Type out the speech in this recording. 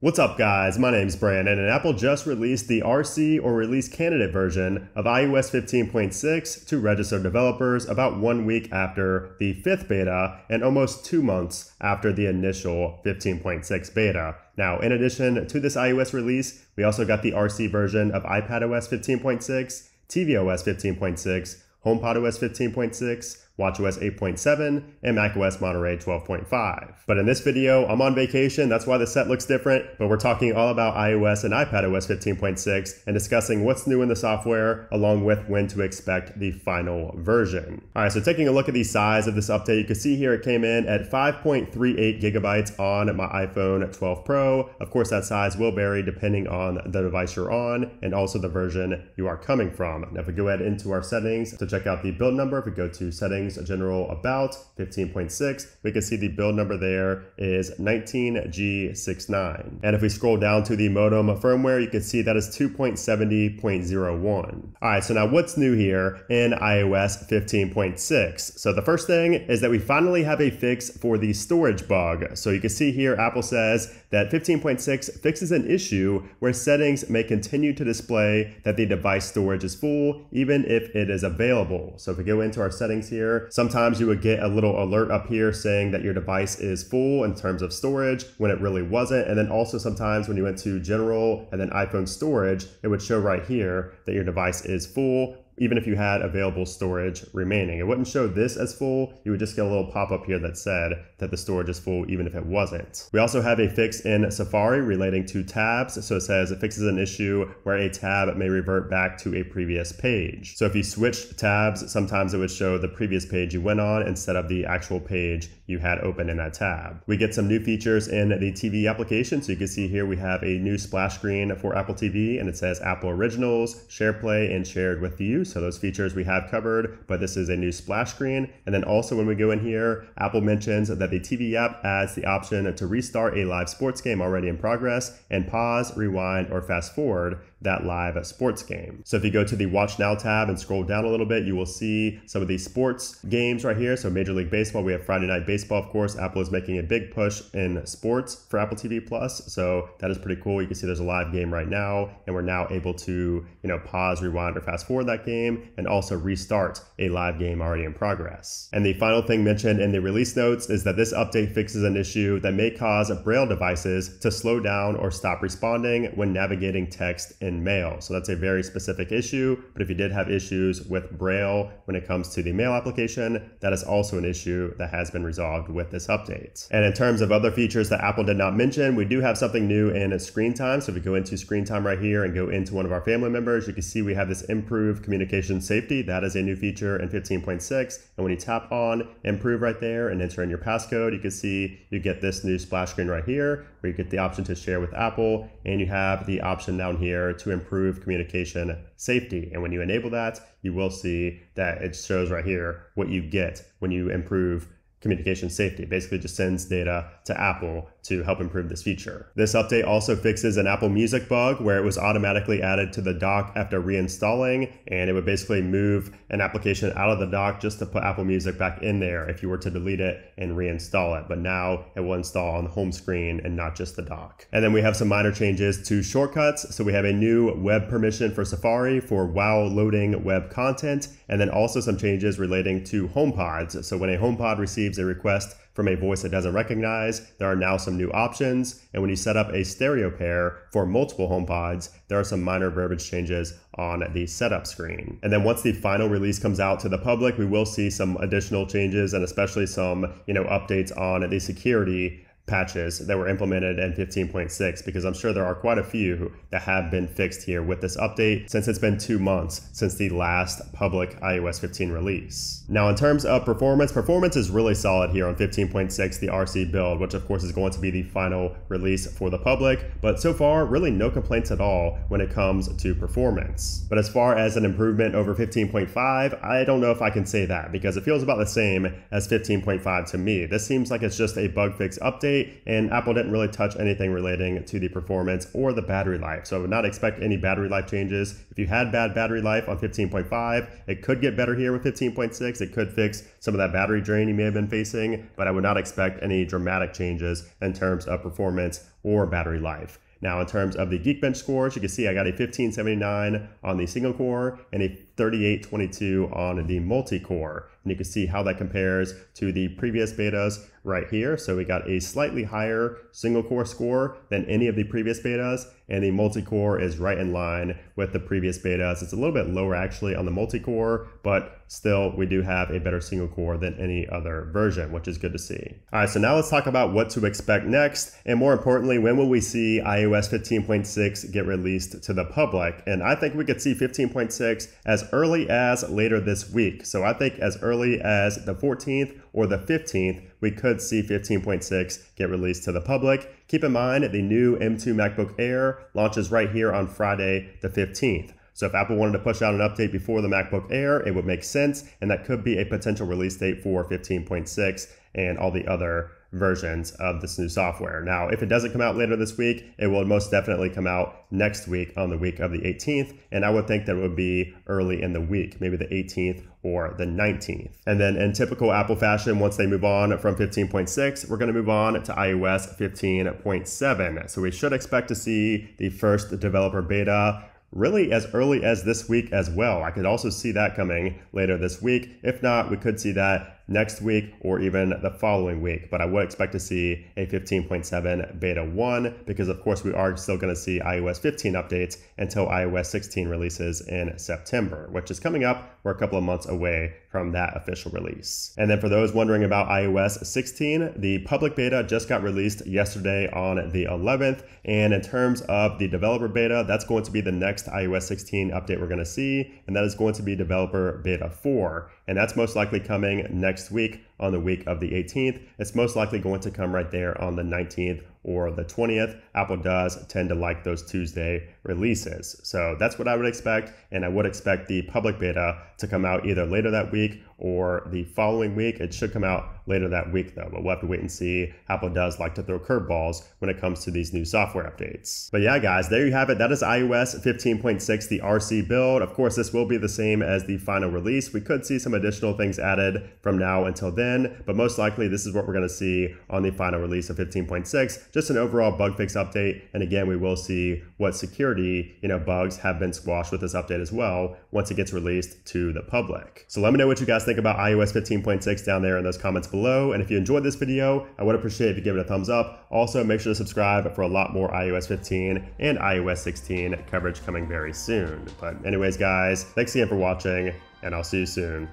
What's up guys, my name's Brandon and Apple just released the RC or release candidate version of iOS 15.6 to registered developers about one week after the fifth beta and almost two months after the initial 15.6 beta. Now, in addition to this iOS release, we also got the RC version of iPadOS 15.6, tvOS 15.6, HomePodOS 15.6, watchOS 8.7, and macOS Monterey 12.5. But in this video, I'm on vacation, that's why the set looks different, but we're talking all about iOS and iPadOS 15.6 and discussing what's new in the software, along with when to expect the final version. All right, so taking a look at the size of this update, you can see here it came in at 5.38 gigabytes on my iPhone 12 Pro. Of course, that size will vary depending on the device you're on and also the version you are coming from. Now, if we go ahead into our settings to check out the build number, if we go to settings, a general about 15.6. We can see the build number there is 19G69. And if we scroll down to the modem firmware, you can see that is 2.70.01. All right, so now what's new here in iOS 15.6? So the first thing is that we finally have a fix for the storage bug. So you can see here, Apple says that 15.6 fixes an issue where settings may continue to display that the device storage is full, even if it is available. So if we go into our settings here, Sometimes you would get a little alert up here saying that your device is full in terms of storage when it really wasn't. And then also sometimes when you went to general and then iPhone storage, it would show right here that your device is full even if you had available storage remaining. It wouldn't show this as full, you would just get a little pop-up here that said that the storage is full even if it wasn't. We also have a fix in Safari relating to tabs. So it says it fixes an issue where a tab may revert back to a previous page. So if you switched tabs, sometimes it would show the previous page you went on instead of the actual page you had open in that tab. We get some new features in the TV application. So you can see here we have a new splash screen for Apple TV and it says Apple Originals, Share Play, and Shared with You. So those features we have covered, but this is a new splash screen. And then also when we go in here, Apple mentions that the TV app adds the option to restart a live sports game already in progress and pause, rewind, or fast forward that live sports game. So if you go to the Watch Now tab and scroll down a little bit, you will see some of these sports games right here. So Major League Baseball, we have Friday Night Baseball, of course. Apple is making a big push in sports for Apple TV Plus. So that is pretty cool. You can see there's a live game right now, and we're now able to, you know, pause, rewind, or fast forward that game, and also restart a live game already in progress. And the final thing mentioned in the release notes is that this update fixes an issue that may cause Braille devices to slow down or stop responding when navigating text in mail. So that's a very specific issue. But if you did have issues with Braille when it comes to the mail application, that is also an issue that has been resolved with this update. And in terms of other features that Apple did not mention, we do have something new in screen time. So if we go into screen time right here and go into one of our family members, you can see we have this improved communication safety. That is a new feature in 15.6. And when you tap on improve right there and enter in your passcode, you can see you get this new splash screen right here where you get the option to share with Apple and you have the option down here to improve communication safety. And when you enable that, you will see that it shows right here what you get when you improve communication safety. basically just sends data to Apple to help improve this feature. This update also fixes an Apple Music bug where it was automatically added to the dock after reinstalling and it would basically move an application out of the dock just to put Apple Music back in there if you were to delete it and reinstall it. But now it will install on the home screen and not just the dock. And then we have some minor changes to shortcuts. So we have a new web permission for Safari for while loading web content and then also some changes relating to HomePods. So when a HomePod receives a request from a voice it doesn't recognize, there are now some new options. And when you set up a stereo pair for multiple HomePods, there are some minor verbiage changes on the setup screen. And then once the final release comes out to the public, we will see some additional changes and especially some, you know, updates on the security patches that were implemented in 15.6 because I'm sure there are quite a few that have been fixed here with this update since it's been two months since the last public iOS 15 release. Now in terms of performance, performance is really solid here on 15.6, the RC build, which of course is going to be the final release for the public, but so far really no complaints at all when it comes to performance. But as far as an improvement over 15.5, I don't know if I can say that because it feels about the same as 15.5 to me. This seems like it's just a bug fix update and Apple didn't really touch anything relating to the performance or the battery life. So I would not expect any battery life changes. If you had bad battery life on 15.5, it could get better here with 15.6. It could fix some of that battery drain you may have been facing, but I would not expect any dramatic changes in terms of performance or battery life. Now, in terms of the Geekbench scores, you can see I got a 1579 on the single core and a 3822 on the multi-core. And you can see how that compares to the previous betas right here. So we got a slightly higher single core score than any of the previous betas, and the multi-core is right in line with the previous betas. It's a little bit lower actually on the multi-core, but still we do have a better single core than any other version, which is good to see. All right, so now let's talk about what to expect next, and more importantly, when will we see iOS 15.6 get released to the public? And I think we could see 15.6 as early as later this week. So I think as early as the 14th or the 15th, we could see 15.6 get released to the public. Keep in mind, the new M2 MacBook Air launches right here on Friday the 15th. So if Apple wanted to push out an update before the MacBook Air, it would make sense, and that could be a potential release date for 15.6 and all the other versions of this new software. Now, if it doesn't come out later this week, it will most definitely come out next week on the week of the 18th. And I would think that it would be early in the week, maybe the 18th or the 19th. And then in typical Apple fashion, once they move on from 15.6, we're going to move on to iOS 15.7. So we should expect to see the first developer beta really as early as this week as well. I could also see that coming later this week. If not, we could see that next week or even the following week. But I would expect to see a 15.7 beta 1 because, of course, we are still going to see iOS 15 updates until iOS 16 releases in September, which is coming up. We're a couple of months away from that official release. And then for those wondering about iOS 16, the public beta just got released yesterday on the 11th. And in terms of the developer beta, that's going to be the next iOS 16 update we're going to see. And that is going to be developer beta 4. And that's most likely coming next week on the week of the 18th. It's most likely going to come right there on the 19th or the 20th. Apple does tend to like those Tuesday releases. So that's what I would expect. And I would expect the public beta to come out either later that week or the following week. It should come out later that week though, but we'll have to wait and see. Apple does like to throw curveballs when it comes to these new software updates. But yeah, guys, there you have it. That is iOS 15.6, the RC build. Of course, this will be the same as the final release. We could see some additional things added from now until then, but most likely this is what we're going to see on the final release of 15.6, just an overall bug fix update. And again, we will see what security, you know, bugs have been squashed with this update as well once it gets released to the public. So let me know what you guys think about iOS 15.6 down there in those comments below. And if you enjoyed this video, I would appreciate if you give it a thumbs up. Also, make sure to subscribe for a lot more iOS 15 and iOS 16 coverage coming very soon. But anyways, guys, thanks again for watching, and I'll see you soon.